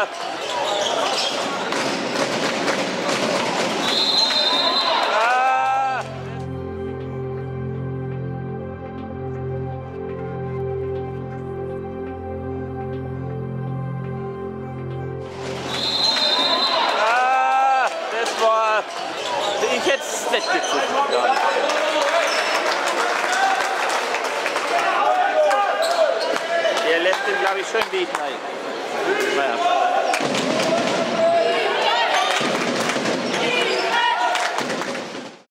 Ah! Ah, das war... Ich hätte nicht gezogen. Der lässt ihn, glaube ich, schön liegen. Naja.